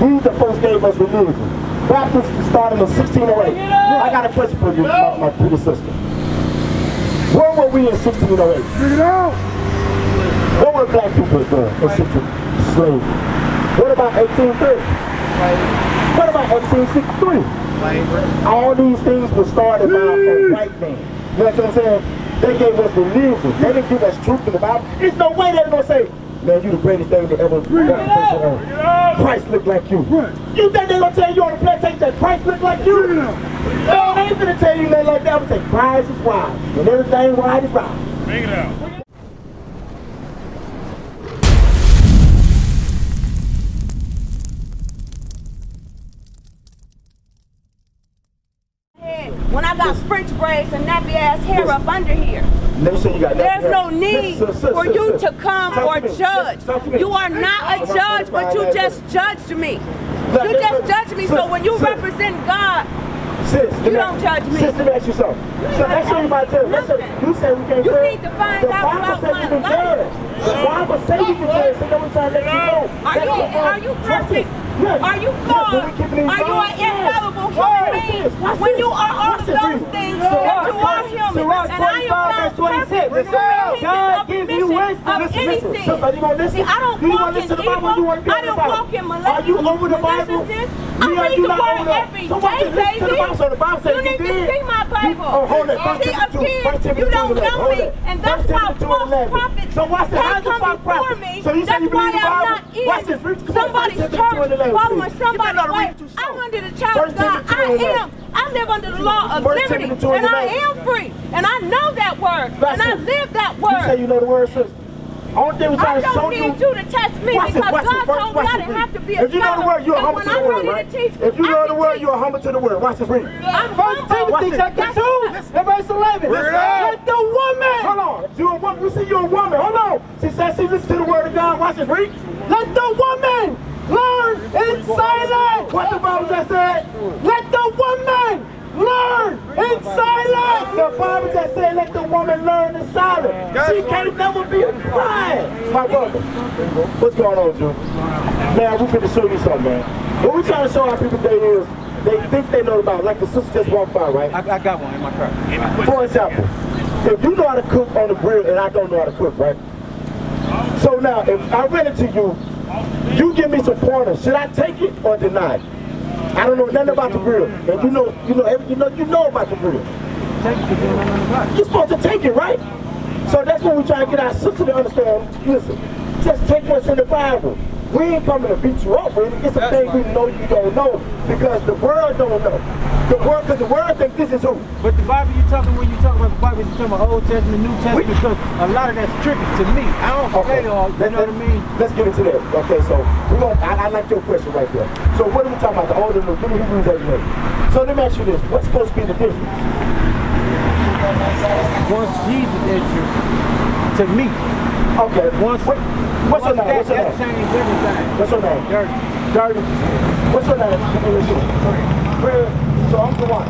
These the first gave us religion. Baptists started in 1608. I got a question for you, my, my Peter sister. Where were we in 1608? Bring it out. What were black people doing in 16 slavery? What about 1830? What about 1863? All these things were started by a white man. You know what I'm saying? They gave us the religion. They didn't give us truth in the Bible. There's no way they're going to say, man, you the greatest thing to ever walked the face of earth. Christ looked like you. You think they're going to tell you on the plantation that Christ looked like you? Bring it out. No, they ain't going to tell you nothing like that. I'm say Christ is wise. And everything wide is right. Bring it out. When I got French braids and nappy ass hair up under here. Never say you got There's no need for you to come or to judge. You are not a judge, but you just judged me. You just judged me. So when you represent God, Sis, me- don't judge me. Sis, let me ask you something. So that's what you about to tell. Nothing. you said we can't You judge. need to find the out Bible my you can life. judge. The Bible says you can judge. So every time let you know. Are you are you perfect? Yes. Are you Yes, flawed? when we keep it in Are you an infallible Yes, human? When you are all of those things, that you are human. And I am 25 found verse 26. perfect, Listen, God give you wisdom. Listen, listen. anything. Sister, you gonna listen? See, I don't You walk in listen to the Bible? You evil. I don't walk in Are you over the Bible? I read you the not the- every So day. Listen to the baby. Bible. So the Bible says You need you to see my Bible. Oh, hold it. First See, again, First you don't know me, and that's why false prophets So watch the can't come false before me. So you say That's you believe why the I'm Bible? not in Watch this. Read- come somebody's church, following somebody's You way. read too slow. I'm under the child of God. I am. I live under the law of First liberty, and I am free, and I know that word, and I live that You say you know the word, sister. Only thing we I trying to show don't you. need you to test me Watch because watch God watch, told me I didn't have to be a If you know the word, you're And humble to the word, right? teach, If you know the word, you're humble to the word. Watch this, read. I'm First. Timothy chapter That's 2 right. and verse 11. Read it out. Let the woman, Hold on. You're a woman. We see you're a woman. Hold on. She says she listens to the word of God. Watch this, read. let the woman learn in silence. What the Bible just said? Let the woman learn in silence. The Bible just said, let the woman learn in silence. She can't never be a crying. My brother, what's going on, Drew? Man, we're finna show you something, man. What we trying to show our people today is, they think they know about, like the sister just walked by, right? I, I got one in my car. For example, if you know how to cook on the grill and I don't know how to cook, right? So now, if I rent it to you, you give me some pointers. Should I take it or deny it? I don't know nothing about the grill, and you know, you know, every, you know, you know about the grill. Take it because you don't know nothing about it. You're supposed to take it, right? So that's what we try to get our sister to understand. Listen, just take what's in the Bible. We ain't coming to beat you up. It's a thing we know you don't know because the world don't know. The world, because the world think this is who. But the Bible you talking when you talk about the Bible, you talking about Old Testament, New Testament, because a lot of that's tricky to me. I don't Okay, play all, you let's, know what I mean? let's get into that. Okay, so we gonna, I, I like your question right there. So what are we talking about? The old and new? Give me Hebrews 8 So let me ask you this. What's supposed to be the difference? Once Jesus entered to me, Okay, once, what, what's once name? that, What's your name? changed everything. What's your name? Dirty. Dirty. What's your name? Give me your name. Fred. So I'm the one.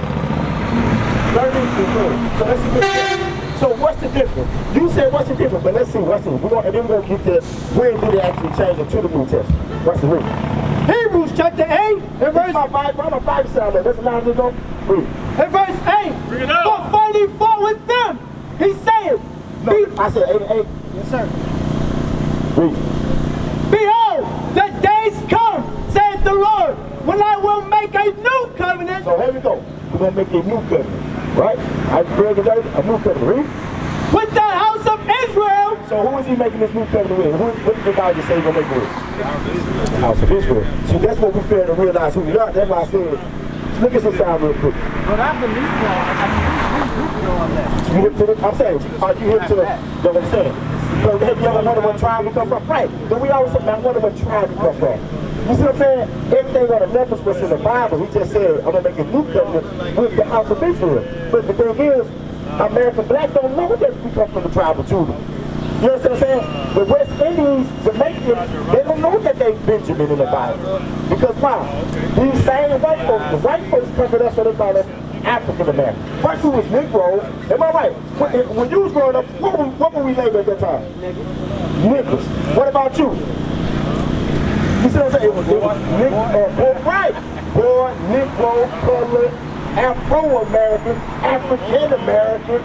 Dirty and good. So let's see this. So what's the difference? You said what's the difference, but let's see, let's see. We're gonna, and then we're gonna get to when did it actually change it to the New Testament? What's the read? Hebrews chapter 8 and Verse verse, my Bible, I'm a Bible sound there. Let's allow them to go. Read. and verse 8. Bring it out. For finding fault with them, he saith, No, I said 8 and 8. Yes, sir. Read. Behold, the days come, saith the Lord, when I will make a new covenant So here we go. We're gonna make a new covenant. Right? I read it right. A new covenant. Read. with the house of Israel. So who is he making this new covenant with? Who, what did the Bible say he's gonna make it with? The house of Israel. See, that's what we fail to realize who we are. That's why I said, look at this sound real quick. But I believe that. I mean, we, we, we on that. You hip to the, I'm saying, are you hip to the, you know what I'm saying? So have you ever what tribe come from? Right. Then we always say, I wonder what tribe we come from. You see what I'm saying? Everything on the left was in the Bible. He just said, I'm going to make a new covenant with the house of Israel. But the thing is, American black don't know that we come from the tribe of Judah. You know what I'm saying? The West Indies, Jamaicans, they don't know that they Benjamin in the Bible. Because why? These same white folks, the white folks covered us so they call us African American. First we was Negroes, am I right? When, when you was growing up, what were, what were we labeled at that time? Niggas. What about you? You see what I'm saying? It was, it was Nick, uh, right. Boy, Negro, colored, Afro-American, African-American.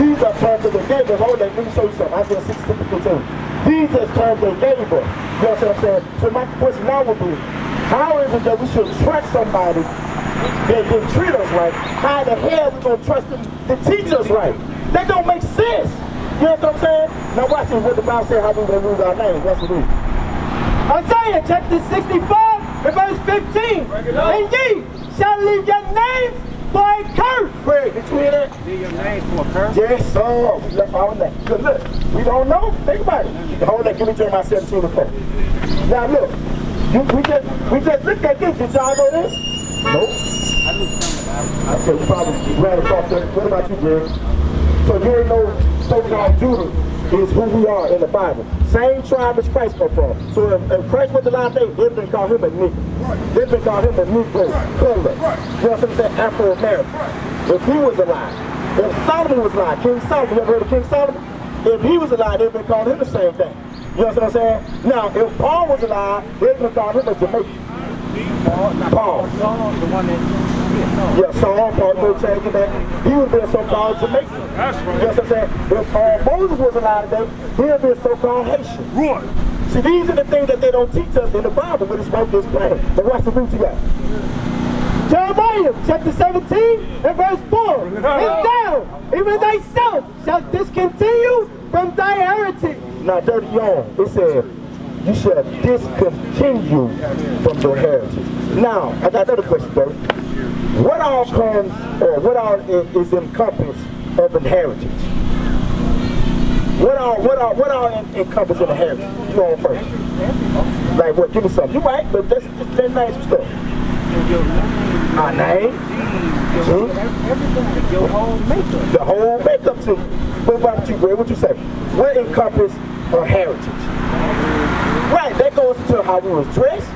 These are terms that they gave us. Hold on, let me show you something. I said 6 to 15. These are terms they gave us. You know what I'm saying? So my question now would be, how is it that we should trust somebody that can treat us right? How the hell we gonna trust them to teach us right? That don't make sense. You know what I'm saying? Now watch this, what the Bible say how we gonna lose our name. Watch it. Isaiah chapter 65 and verse 15. And ye shall leave your names for a curse. Craig, did you hear that? Leave your name for a curse. Yes, sir. We left all that. Cause look, we don't know. Think about it. Hold that. Give me Jeremiah 17 and 4. Now look, you, we just we just looked at this. Did y'all know this? Nope. I said you probably ran across that. What about you, Jerry? So you ain't know so-called Judah is who we are in the Bible. Same tribe as Christ come from. So if, if Christ was alive, they they've been called him a nigga. They've been called him a Negro, color. You know what I'm saying? Afro-American. If he was alive, if Solomon was alive, King Solomon, you ever heard of King Solomon? If he was alive, they'd been calling him the same thing. You know what I'm saying? Now, if Paul was alive, they'd been calling him a Jamaican. Paul. Saul, the one that, yeah, no. Yeah, Saul, Paul, no change in that. He would be a so-called Jamaican. That's You know right. what I'm saying? If uh, Moses was alive today, he'd be a so-called Haitian. Right. See, these are the things that they don't teach us in the Bible, but it's right this plain. But watch the root you got. Jeremiah chapter 17 and verse 4. And thou, even thyself, shalt discontinue from thy heritage. Now, dirty on, it said, you shall discontinue from your heritage. Now, I got another question, bro. What all comes, or what all is, is encompassed of inheritance? What all, what all, what all en- encompass in inheritance? You on first. Like what? Give me something. You right, but let's name some stuff. Your name, Our name, your, everything, your whole makeup. the whole makeup too. What about you, Greg? What you say? What encompass our heritage? Right, that goes to how we was dressed,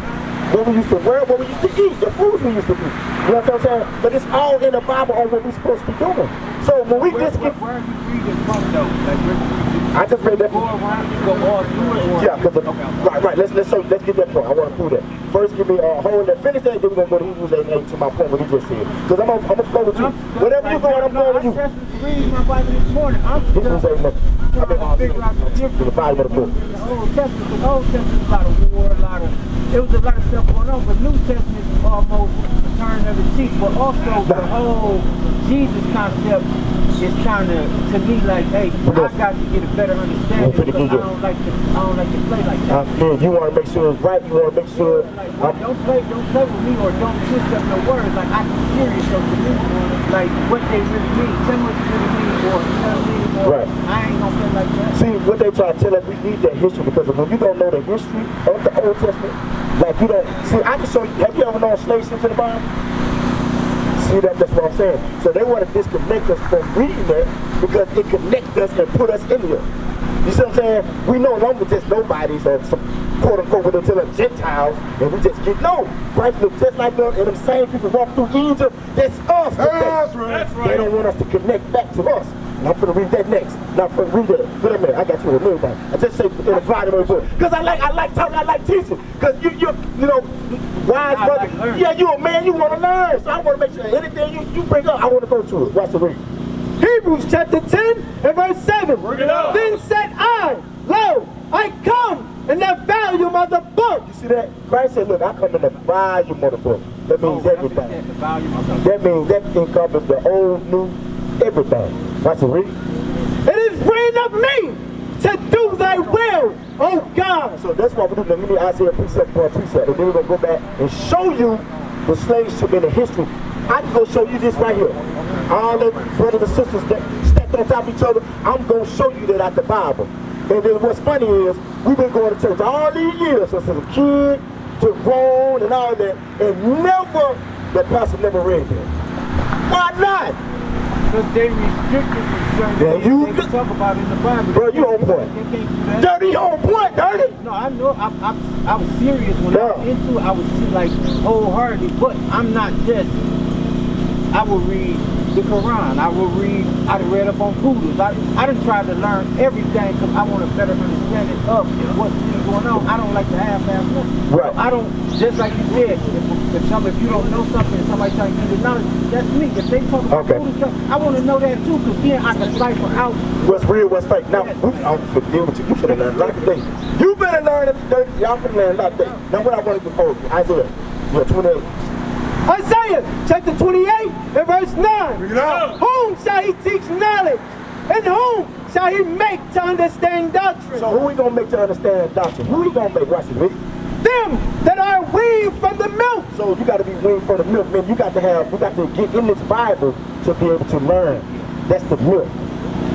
what we used to wear, what we used to eat, the foods we used to eat. You know what I'm saying? But it's all in the Bible on what we're supposed to be doing. So when we Where, just where, get, where are you reading from though? Like where? I just read that. Yeah, because right, right. Let's let's so let's get that point. I want to prove that. First, give me a uh, hold that. Finish that. Then we're gonna go to Hebrews 8 8 to my point what he just said. Because I'm gonna I'm gonna flow with you. Whatever you going, I'm going with you. This morning. I'm Hebrews 8 8. I've been the the the Old Testament, the Old Testament, a lot of war, a lot of, it was a lot of stuff going on, but New Testament almost a turn of the cheek, but also the whole Jesus concept is kind of, to me, like, hey, I got to get a better understanding because I don't like to, I don't like to play like that. I feel you want to make sure it's right. You want to make sure. Like, I'm, don't play, don't play with me or don't twist up no words. Like, I'm serious so to me, like, what they really mean. Tell me what you really mean, or, you know what mean, or, Right. I ain't gonna play like that. See, what they try to tell us, we need that history because when you don't know the history of the Old Testament, like you don't, see, I can show you, have you ever known slaves ships in the Bible? See, that, that's what I'm saying. So they want to disconnect us from reading that because it connects us and put us in here. You see what I'm saying? We no longer just nobodies or some quote unquote what they tell us Gentiles and we just get no. Christ look just like us and them same people walk through Egypt. That's us. today. That's right. That's They don't want us to connect back to us. And I'm gonna read that next. Now for read that. Wait a minute, I got you a little thing. I just say in the bottom of the book. Because I like I like talking, I like teaching. Because you you you know, wise I brother. like yeah, you a man, you wanna learn. So I wanna make sure anything you, you bring up, I wanna go to it. Watch the read. Hebrews chapter 10 and verse 7. Bring it up. Then said I, Lo, I come in the volume of the book. You see that? Christ said, look, I come in the volume of the book. That means oh, The everything. the That means that encompasses the old, new, everything. Watch the read. It is written of me to do thy will, O God. So that's why we do the mini Isaiah precept a precept. And then we're going to go back and show you the slave in the history. I am going to show you this right here. All the brothers and sisters that stacked on top of each other, I'm going to show you that out the Bible. And then what's funny is, we've been going to church all these years, since a kid to grown and all that, and never, the pastor never read that. Why not? Because they restricted the certain things you they can talk about in the Bible. Bro, you on point. They can't do that. Dirty on point, dirty. No, I know. I, I, I was serious when I was into it. I was like wholeheartedly, but I'm not just. I will read the Quran. I will read, I done read up on Buddhism. I, I done tried to learn everything because I want a better understanding of what's going on. I don't like to have half nothing. Right. I don't, just like you said, if, if, some, if you don't know something and somebody trying to give you knowledge, that's me. If they talk about Okay. I want to know that too because then I can cipher out What's real, what's fake. Now, we, I'm deal with you. You finna learn a lot of things. You better learn it. Y'all finna learn a lot of things. Now, what I want to propose, Isaiah, you're 28. Isaiah chapter 28 and verse 9. Bring it out. Whom shall he teach knowledge? And whom shall he make to understand doctrine? So who we gonna make to understand doctrine? Who we gonna make? Watch read. them that are weaned from the milk. So you got to be weaned from the milk, man. You got to have, you got to get in this Bible to be able to learn. That's the milk.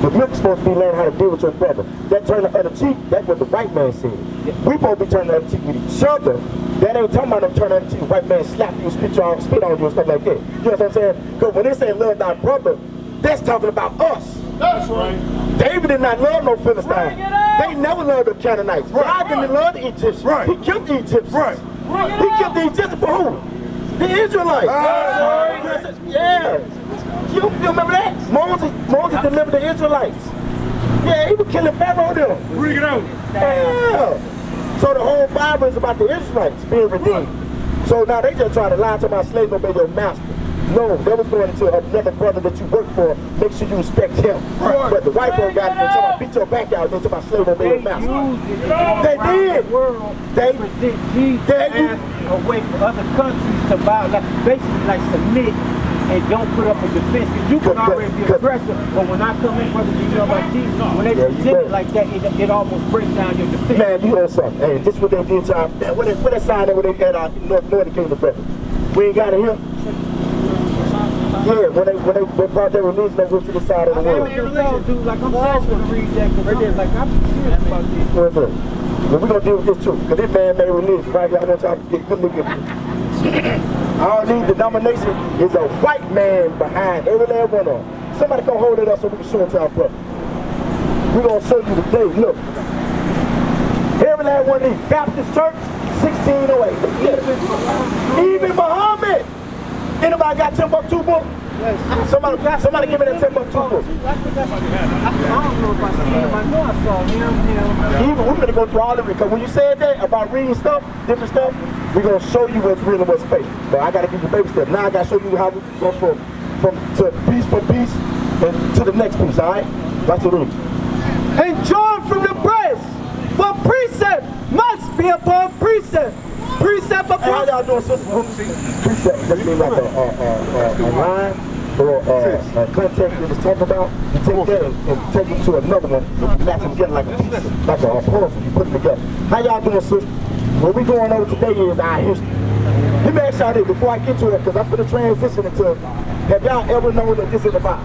The milk's supposed to be learning how to deal with your brother. That turn the other cheek, that's what the white man said. We supposed to be turning the other cheek with each other. That ain't talking about them turning the other cheek. White man slap you, spit you on, spit on you and stuff like that. You know what I'm saying? Because when they say love thy brother, that's talking about us. That's right. David did not love no Philistines. They never loved the Canaanites. God didn't love the Egyptians. Right. He killed the Egyptians. Right. He killed the Egyptians for who? The Israelites. Ah, yeah. You, you remember that? Moses, Moses delivered the Israelites. Yeah, he was killing Pharaoh them. Bring it out. Yeah. So the whole Bible is about the Israelites being redeemed. So now they just try to lie to my slave obey your master. No, that was going to another brother that you work for. Make sure you respect him. Right. But the white folk got it. They trying to beat your back out. They tell my slave obey They your use master. it They did. the world They- did. present Jesus they- as a way for other countries to bow, like basically like submit and don't put up a defense. Because you can Cause- already be cause- aggressive, but when I come in, whether you know about Jesus, when they Yeah, you present bet. it like that, it, it almost breaks down your defense. Man, you know something. Hey, this what they did, y'all. Man, what they, what that sign that when they had our North, Northern Kingdom brother? We ain't got it here. Yeah, when they when they, they brought their religion over to the side of the They world. don't tell dude, like I'm also gonna read that because like I'm serious about this. What's up? Well, we're gonna deal with this too, because this man made religion, right? I want y'all to get good look at it. All these denomination is a white man behind every last one of them. Somebody come hold it up so we can show it to our brother. We're gonna show you the today, look. Every last one of these Baptist Church, 1608. Yeah. Even Muhammad. Anybody got Timbuktu book? Yes. Somebody, somebody give me that Timbuktu book. I think that's- I, I don't know if I see him. I know I saw him. him. Even we're gonna go through all of it because when you said that about reading stuff, different stuff, we're gonna show you what's real and what's fake. But I gotta give you baby steps. Now I gotta show you how we go from from to piece for piece and to the next piece. All right? Watch it read. and drawn from the breast. For precept must be upon precept. Precept Hey, how y'all doing, sister? Precept just mean like a, a, a, a, a line or a, a context that it's talking about. You take that and, and take it to another one and you match them together like a piece, like a, a puzzle. You put them together. How y'all doing, sister? What we going over today is our history. Let me ask y'all this before I get to it, because I'm going to transition into have y'all ever known that this is about?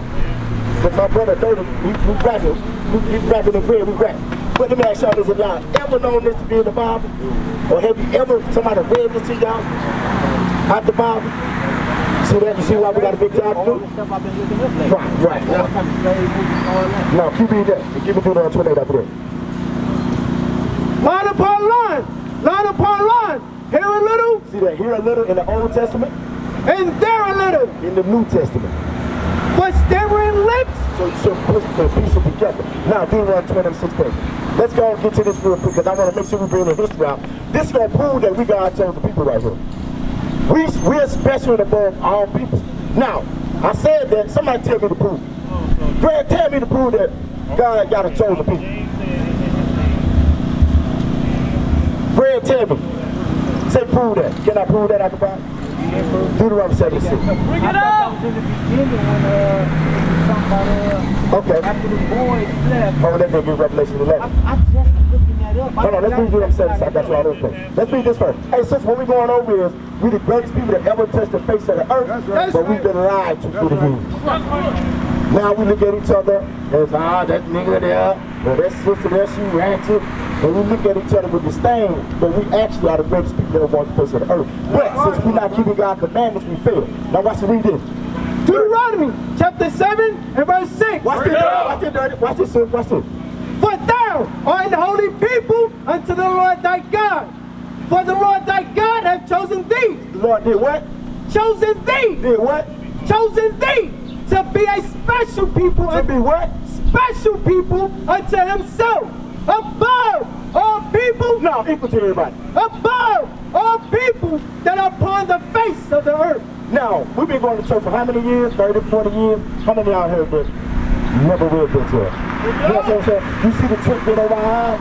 Because my brother Dirty, we, we rapping, we, we rapping the bread, we rap. But let me ask y'all this, have y'all ever known this to be in the Bible? Or have you ever, somebody read this to y'all out the Bible? See that? You see why we got a big job to All do? the stuff I've been looking up lately. Right, right. All kind of slave movies, all that. Now, keep reading that. And give me Deuteronomy 28 after that. line upon line, line upon line. Here a little See that here a little in the Old Testament, and there a little. in the New Testament. For stammering lips So you should put the pieces together. Now, Deuteronomy 20 and 16. Let's go and get to this real quick because I want to make sure we bring the history out. This is going to prove that we God chosen people right here. We, we're special and above all people. Now, I said that, somebody tell me to prove. it. Greg, tell me to prove that God got a chosen people. Greg, tell me. Say prove that. Can I prove that I can buy? Deuteronomy 76. Bring it up! In the beginning when it was talking about Okay. after the boys left. Oh, let me get Revelation 11. I, I just looking that up. Hold on, let's read Deuteronomy 76. I got you all those things. Let's read this first. Hey, sis, what we going over is we the greatest people that ever touched the face of the earth, right. but we've been lied to through the years. Now we look at each other as, ah, that nigga there, or that sister there, she ratchet. And we look at each other with disdain, but we actually are the greatest people that ever walked the face of the earth. But since we're not keeping God's commandments, we fail. Now watch me read this. Deuteronomy chapter 7 and verse 6. Watch this, watch this, dirty. watch this, watch this. For thou art an holy people unto the Lord thy God. For the Lord thy God hath chosen thee. The Lord did what? Chosen thee. Did what? chosen thee to be a special people To be what? special people unto himself, above all people, No, equal to everybody. above all people that are upon the face of the earth. Now, we've been going to church for how many years? 30, 40 years? How many out here that never read this here? You know what I'm saying? You see the trick been over our?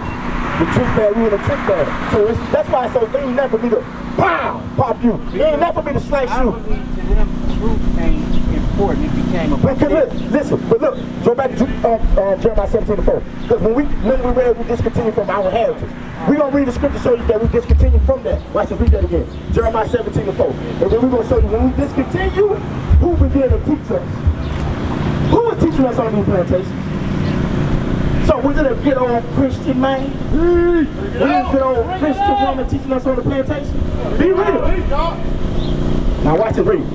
The trick bag, we in the trick bag. So that's why it's so, it ain't nothing for me to, pow, pop you. It ain't nothing for me to slice you. believe to them truth ain't important. It became a Because look, listen, but look, go back to uh, uh, Jeremiah 17 to 4. Because when we when we read we discontinue from our heritage, We're gonna read the scripture to show you that we discontinue from that. Watch us read that again. Jeremiah 17 to 4. And then we're gonna show you when we discontinue, who began to teach us? Who was teaching us on these plantations? So was it a good old Christian man? Was it a good old Christian woman teaching us on the plantation? Be real. Now watch it read.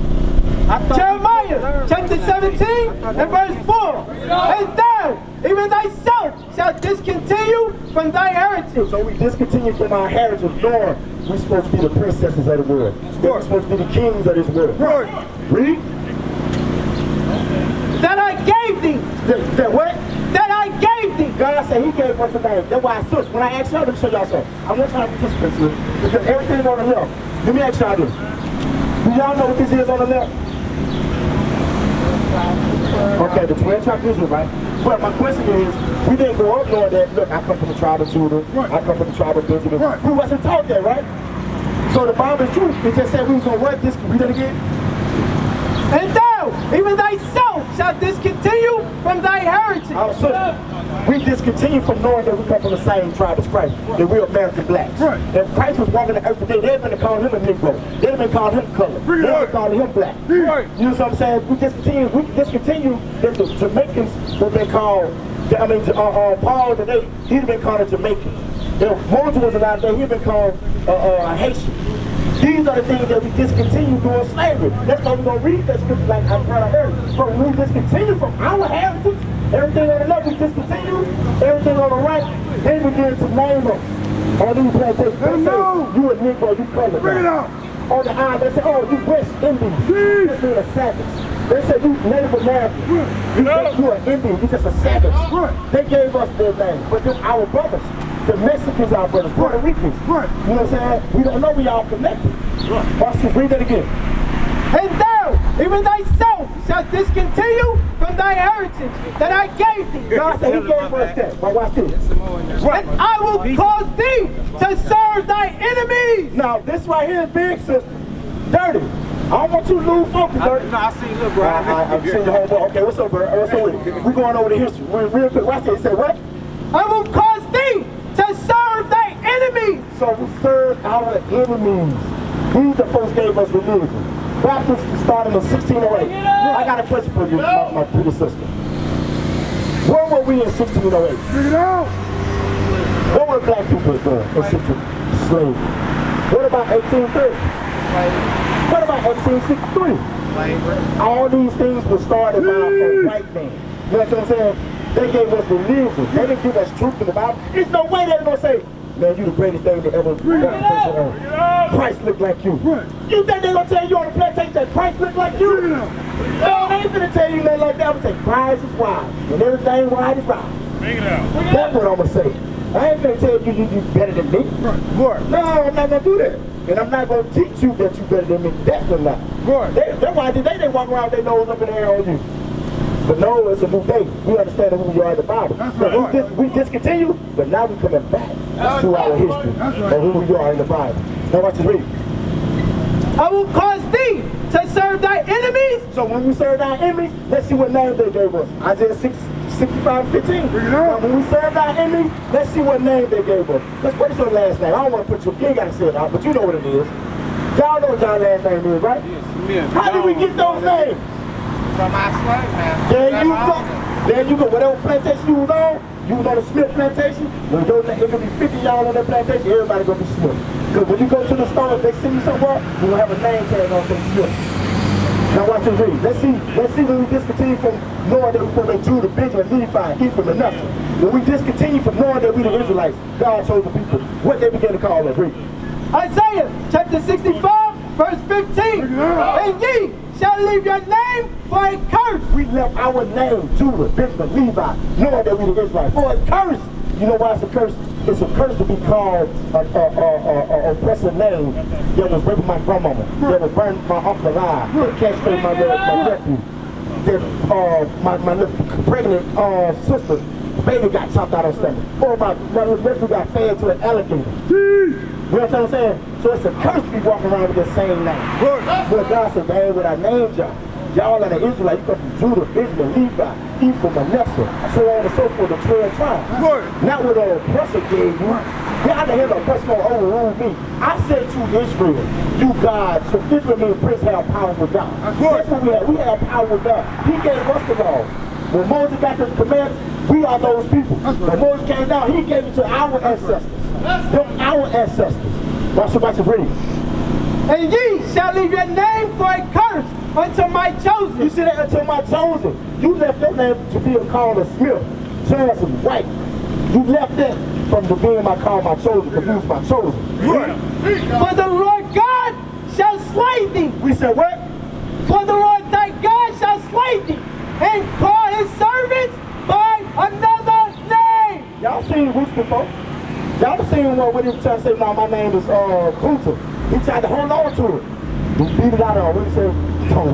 Jeremiah chapter 17 and verse 4. And thou, even thyself, shalt discontinue from thy heritage. So we discontinue from our heritage, nor we're supposed to be the princesses of the world. We're supposed to be the kings of this world. Read. That I gave thee. That, that what? That I gave thee. God said he gave us a name. That's why I switched. When I asked y'all, let me show y'all something. I want y'all to participate because everything on the left. Let me ask y'all this. Do y'all know what this is on the left? Okay, the 12 tribe Israel, right? But my question is, we didn't grow up knowing that, look, I come from the tribe of Judah, I come from the tribe of Benjamin. We wasn't taught that, right? So the Bible is true. It just said we was going to work this. Read it again. And even thyself, shalt discontinue from thy heritage. Our sister, we discontinue from knowing that we come from the same tribe as Christ, that we're American blacks. Right. If Christ was walking the earth today, they'd been calling him a Negro. They'd have been calling him color. They'd have been calling him black. Right. You know what I'm saying? We discontinue, we discontinue that the Jamaicans would been called, I mean, uh, uh, Paul today, he'd been called a Jamaican. If Moses was alive today, he'd been called uh, uh, a Haitian. These are the things that we discontinue during slavery. That's why we're going to read that scripture like I brought earlier. But when we discontinue from our heritage, everything on the left we discontinue, everything on the right, they begin to name us. On these plantations, they say, know. you a Negro, you colored. Bring it out. On the eye, they say, oh, you West Indian. This mean a savage. They say, you Native American. You, think you an Indian, you just a savage. They gave us their name. But them our brothers, the Mexicans our brothers, Puerto Ricans. Right. You know what I'm saying? We don't know we all connected. Right. Watch this, read that again. And thou, even thyself, shalt discontinue from thy heritage that I gave thee. God said he gave us that. But watch this. And I will cause thee to serve thy enemies. Now, this right here is big, sister. Dirty. I don't want you to lose focus, Dirty. No, I seen look, bro. I, I, I'm seeing the whole book. Okay, what's up, bro? What's up with it? We're going over the history. Real, real quick. Watch this. He said, what? I will cause thee to serve thy enemies. So we serve our enemies. These the first gave us religion. Baptists started in 1608. I got a question for you, my, my sister. Where were we in 1608? Bring it out. What were black people doing uh, in situ- slavery? What about 1830? What about 1863? All these things were started by a white man. You know what I'm saying? They gave us religion. They didn't give us truth in the Bible. There's no way they're gonna say, man, you the greatest thing to ever walked the face of the earth. Christ looked like you. You think they're gonna tell you on the plantation that Christ looked like you? No, they ain't gonna tell you nothing like that. I'm gonna say Christ is wise. And everything wide is right. Bring it out. That's what I'm gonna say. I ain't gonna tell you you do better than me. Right. No, I'm not gonna do that. And I'm not gonna teach you that you better than me. Definitely not. Right. They, that's why today they walk around with their nose up in the air on you. But no, it's a new day. We understand who we are in the Bible. That's So right. we, dis- we discontinue, but now we're coming back to our history That's right. of who we are in the Bible. Now watch this read. I will cause thee to serve thy enemies. So when we serve our enemies, let's see what name they gave us. Isaiah 6, 65, 15. Now, when we serve our enemies, let's see what name they gave us. Let's what is your last name? I don't want to put your, you ain't got to say it out, but you know what it is. Y'all know what y'all last name is, right? Yes, How did we get those names? From our slave master. There you go. There you go. Whatever plantation you was on, you was on the Smith plantation. When your name, it could be 50 y'all on that plantation, everybody gonna be Smith. Because when you go to the store, if they send you somewhere, you gonna have a name tag on some Smith. Now watch this read. Let's see, let's see when we discontinue from knowing that we from the Judah, Benjamin, Levi, Ephraim, and Manasseh. When we discontinue from knowing that we the Israelites, God chose the people, what they began to call us. Read. Isaiah chapter 65, verse 15. And ye shall leave your name for a curse. We left our name, Judah, Benjamin, Levi, knowing that we the Israelites. For a curse. You know why it's a curse? It's a curse to be called a, a, a, a, a oppressive name that was raping my grandmama, that was burning my uncle alive, that castrated my, my nephew, that uh, my, my pregnant uh, sister, baby got chopped out of stomach, or my, my nephew got fed to an alligator. You know what I'm saying? So it's a curse to be walking around with the same name. But God said, man, when I named y'all, y'all are the Israelites, you come from Judah, Benjamin, Levi, Ephraim, Manasseh, so on and so forth, the 12 tribes. Not what the oppressor gave you. God the hell oppressor gonna overrule me. I said to Israel, you God, so Israel means prince have power with God. That's what we have. We have power with God. He gave us the law. When Moses got the commandments, we are those people. When Moses came down, he gave it to our ancestors. Them our ancestors. Watch what you read. And ye shall leave your name for a curse unto my chosen. You see that until my chosen. You left that name to be called a Smith, Johnson, White. You left that from the being I call my chosen, because you was my chosen. For the Lord God shall slay thee. We said what? For the Lord thy God shall slay thee, and call his servants by another name. Y'all seen Roots before? Y'all seen one when he was trying to say, no, my name is uh Kunta. He tried to hold on to it. He beat it out of him. He said, Tony.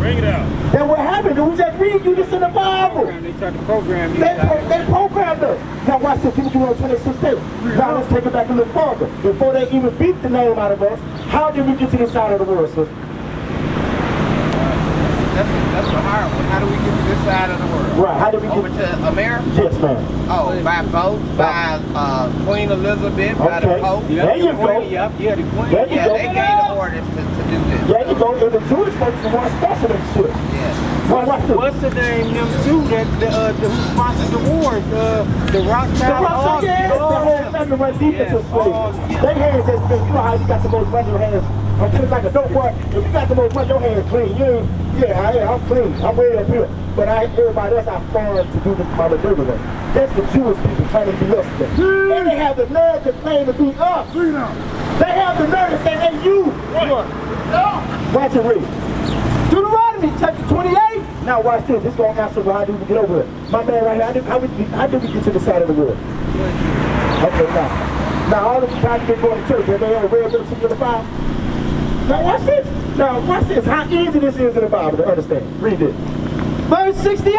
Bring it out. Then what happened? We just read you this in the Bible. They tried to program you. They, pro- they programmed us. Now watch this. Give me on 26 days. Now let's take it back a little farther. Before they even beat the name out of us, how did we get to this side of the world, sister? That's that's a hard one. How do we get to this side of the world? Right. How did we Over get? to America? Yes, ma'am. Oh, by boat, by uh, Queen Elizabeth, by the Okay. Pope. Yeah. There you go. Yep, yeah, the queen. There you Yeah, go. they gave the orders to, to do this. There you go. And the Jewish folks the ones sponsoring this shit. Yeah. Well, watch this. What's the name? Them two that the, uh, the who sponsored the wars? Uh, the Rothschild. The Rothschild, all- yeah, the all whole them. family run deep into Yeah, slaves. all- yeah. Their hands just been, you know how you got the most money in your hands. I'm feeling like a dope boy. If you got the most money, your hands clean. You yeah, I am, I'm clean. I'm way up here. But I, everybody else, I foreign to do the, my work. That's the Jewish people trying to be us. today. And they have the nerve to claim to be us. They have the nerve to say they you. Watch it read. Deuteronomy chapter 28. Now watch this. This gonna answer why how did we get over it. My man right here, how did, how, we, how did we get to the side of the world? Okay, now. Now all the time been going to church, have they ever read the to the Bible? Now watch this. Now watch this. How easy this is in the Bible to understand. Read it. Verse 68.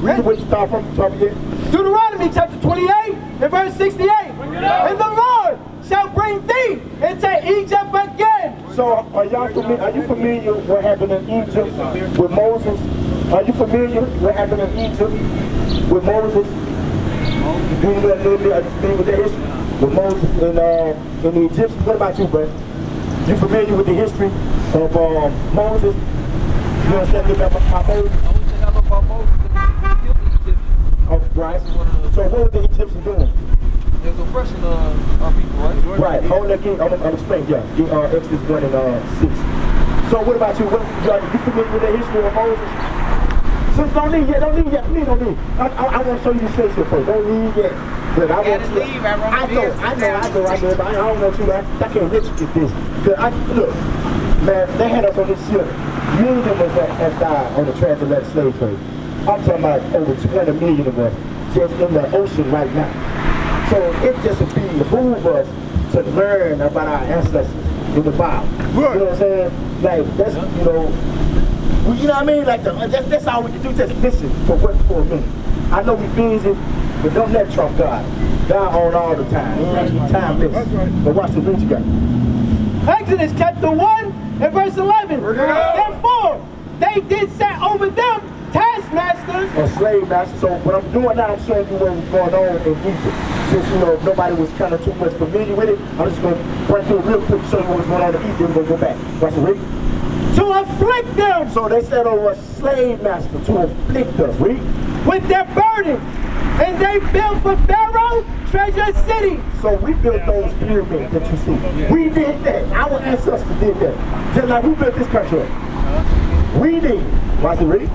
Read where you start from. Start again. Deuteronomy chapter 28 and verse 68. And the Lord shall bring thee into Egypt again. So are y'all familiar? Are you familiar what happened in Egypt with Moses? Are you familiar with what happened in Egypt with Moses? Do you know a little bit? Familiar with the history with Moses and uh, and the Egyptians? What about you, bro? You familiar with the history of um, Moses? You understand a little bit about Moses? I wish I never bought Moses and killed the Egyptians. Oh, right. So what were the Egyptians doing? There's oppression of our people, right? Right. Hold that again. I'm gonna explain. Yeah. The, uh, Exodus one and uh, six. So what about you? What, you familiar with the history of Moses? Since don't leave yet. Don't leave yet. Please don't leave. I, I, I want to show you the scripture first. Don't leave yet. But I Gotta leave. I I know. I know. I know. I know. But I don't want you. Man. I can't let you get this. Cause I look, man. They had us on this ship. Millions of us have, have died on the transatlantic slave trade. I'm talking about over 200 million of us just in the ocean right now. So it just would behoove us to learn about our ancestors in the Bible. You know what I'm saying? Like that's you know, well, you know what I mean? Like uh, the, that's, that's all we can do. Just listen for what for a minute. I know we busy, but don't let Trump God. God on all the time. Ain't actually timeless. But watch the read you got. Exodus chapter 1 and verse 11. Therefore, they did set over them taskmasters A slave masters. So what I'm doing now, I'm showing you what was going on in Egypt. Since you know nobody was kind of too much familiar with it, I'm just gonna run through real quick, show you what was going on in Egypt, and then go back. Watch the read. To afflict them So they set over oh, a slave master to afflict us. Read. with their burden. And they built for Pharaoh treasure city. So we built those pyramids that you see. We did that. Our ancestors did that. Just like we built this country. We did. Watch it, read.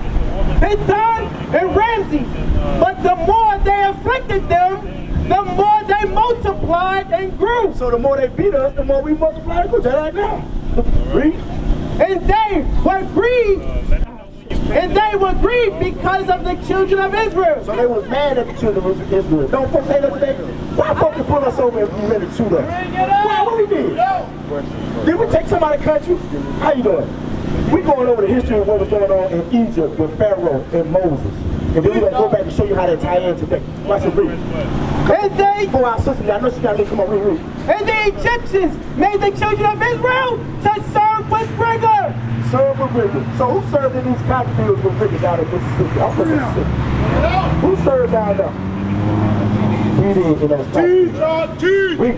Pithom and Ramses. But the more they afflicted them, the more they multiplied and grew. So the more they beat us, the more we multiplied and go. Just like now. Read. And they were grieved. And they were grieved because of the children of Israel. So they was mad at the children of Israel. Don't folks say that today? Why folks pull us over and ready to shoot us? Why? What we did? Did we take some out of country? How you doing? We going over the history of what was going on in Egypt with Pharaoh and Moses. And then we're going to go back and show you how they tie in today. Watch it read. And they For our sister, I know she got to come on, read, read. and the Egyptians made the children of Israel to serve with rigor. Serve with rigor. So who served in these cotton fields with rigor down in Mississippi? I'm from Mississippi. Who served down there? We did in those. Read.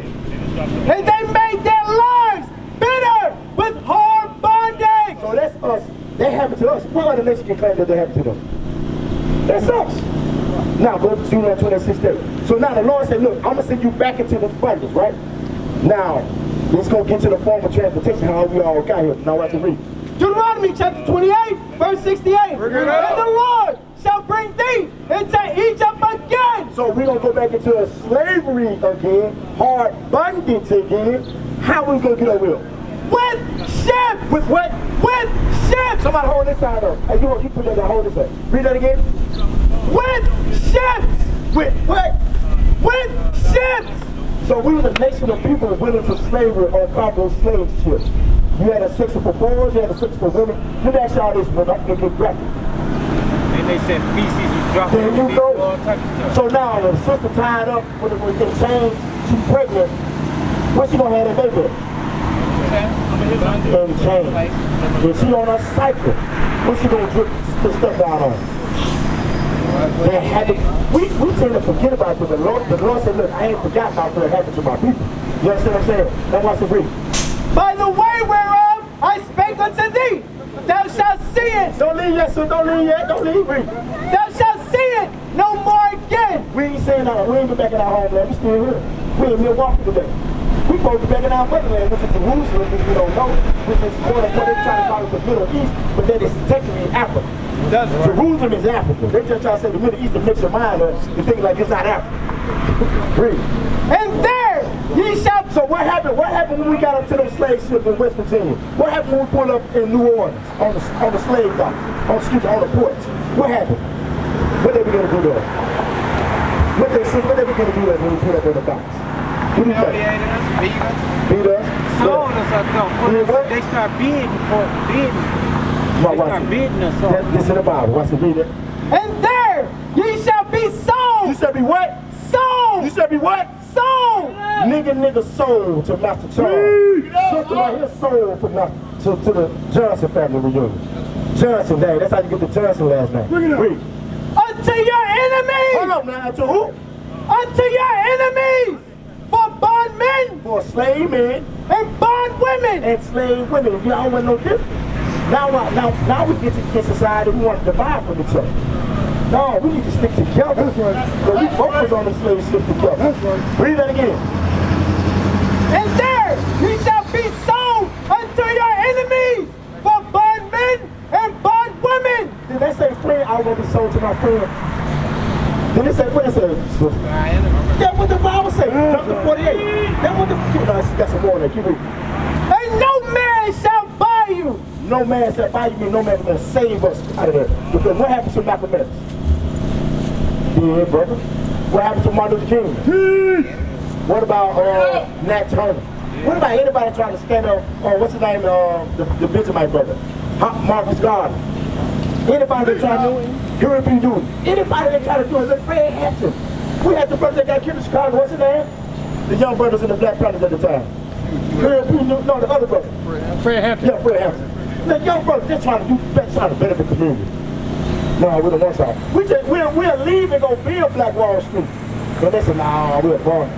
And they made their lives bitter with hard bondage. So that's us. They happen to us. What other nation can claim that they happen to them? That's sucks. Now go to Deuteronomy 26 day. So now the Lord said, look, I'm gonna send you back into the bondage, right? Now, let's go get to the form of transportation, how we all got here. Now watch it read. Deuteronomy chapter 28, verse 68. And the Lord shall bring thee into Egypt again. So we're gonna go back into a slavery again, hard bondage again. How we gonna get over here? With ships. With what? With ships. Somebody hold this side up. Hey, you, you put that down, hold this up. Read that again. With ships. With what? With ships. So we was a nation of people willing to slavery on cargo slave ships. You had a section for boys, you had a section for women. Let me ask y'all this, when I can get graphic. And they said feces was dropping. There you go. All types of stuff. So now the sister tied up with the, with the chains, she's pregnant. What she gonna have that baby? In chains. When she on her cycle, what she gonna drip the stuff down on? They had to, we, we tend to forget about it, but the Lord, the Lord said, look, I ain't forgot about what happened to my people. You understand what I'm saying? Now watch the read. By the way whereof I spake unto thee, thou shalt see it. Don't leave yet, sir. Don't leave yet. Don't leave. Read. Thou shalt see it no more again. We ain't saying that. We ain't been back in our homeland. We still here. We in Milwaukee today. We supposed to be back in our motherland, which is Jerusalem, which we don't know, which is quote unquote, they try to call it the Middle East, but that is technically Africa. That's. Jerusalem is Africa. They just try to say the Middle East to mix your mind up and think like it's not Africa. Read. And there ye shall So what happened? What happened when we got up to those slave ships in West Virginia? What happened when we pulled up in New Orleans on the on the slave dock, on excuse me, on the ports? What happened? What they begin to do there? What they what they begin to do there when we pulled up in the docks? What do you think? Beat us, Beat us? sold us up though. Put Yeah, what? us, they start bidding for bidding. Watch start it. bidding us That- off. This in the Bible. Watch it. Read it. and there ye shall be sold. You said be what? Sold. You said be what? sold. Nigga, nigga sold to Master Charles. Sister right here sold for Master, to, to the Johnson family reunion. Johnson, dang, that's how you get the Johnson last name. Read. Unto your enemies. Hold up now, to who? Unto your enemies. For bondmen For slave men and bondwomen. and slave women. You all want no different. Now, uh, now, now we get to get society, we want to divide from each other. No, we need to stick together. That's right. So we both was on the slave ship together. That's right. Read that again. And there ye shall be sold unto your enemies for bondmen and bondwomen. Did they say friend? I want to be sold to my friend. Did they say what it say? That's what the Bible say. Chapter 48. That's what the. No, she got some more there. Keep reading. And no man shall buy you. No man said by you, no man can save us out of there. Because what happened to Malcolm X? Yeah, brother. What happened to Martin Luther King? What about uh, Nat Turner? What about anybody trying to stand up, uh, what's his name, uh, the, the Benjamin brother? Huh, Marcus Garvey. Anybody that try to, P. Newton. Anybody that try to do it, look, Fred Hampton. We had the brother that got killed in Chicago, what's his name? The Young Brothers and the Black Panthers at the time. P. Newton, no, the other brother. Fred Hampton. Yeah, Fred Hampton. The young brothers, they're trying to do, they're trying to benefit the community. No, we don't want y'all. We just, we're, we'll leave and go build Black Wall Street. But they said, nah, we're born.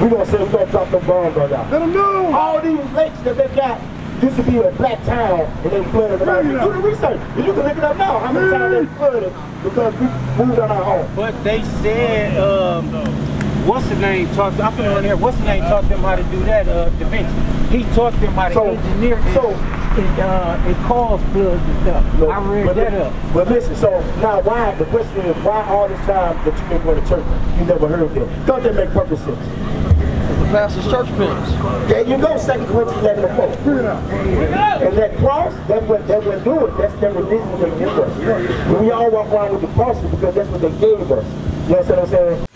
We're gonna say we're gonna drop them bombs on y'all. Let them know. All these lakes that they got used to be a black town and they flooded it out. Bring. Do the research. And you can look it up now. How many times they flooded because we moved on our home. But they said, um, what's the name taught? I'm finna run here. What's the name taught them how to do that? Uh, Da Vinci. He taught them how to So- engineer it. so- it, uh, it caused floods and stuff. Look, I read but that li- up. But listen, so now why, the question is, why all this time that you've been going to church, you never heard them? Don't they make perfect sense? The pastor's church pins. There you go, Second Corinthians 11 and 4. And that cross, that's what that would do it. That's their religion they give us. We all walk around with the crosses because that's what they gave us. You know what I'm saying?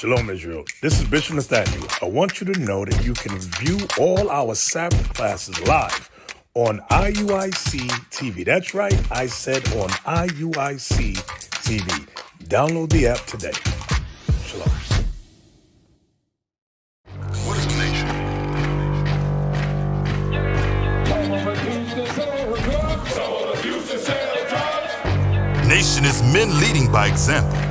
Shalom, Israel. This is Bishop Nathaniel. I want you to know that you can view all our Sabbath classes live on IUIC TV. That's right, I said on IUIC TV. Download the app today. Shalom. What is a nation? Nation is men leading by example.